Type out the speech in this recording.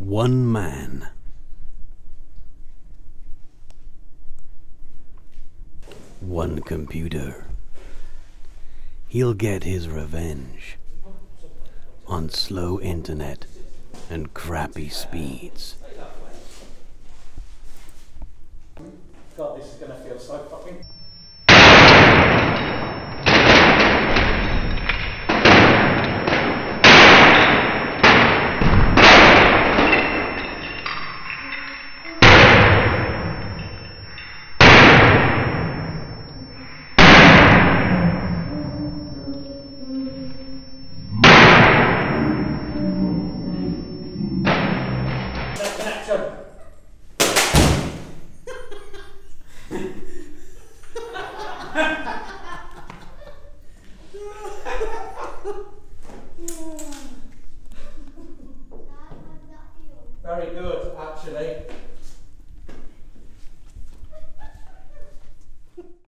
One man. One computer. He'll get his revenge on slow internet and crappy speeds. God, this is gonna feel so fucking. Action. Very good, actually.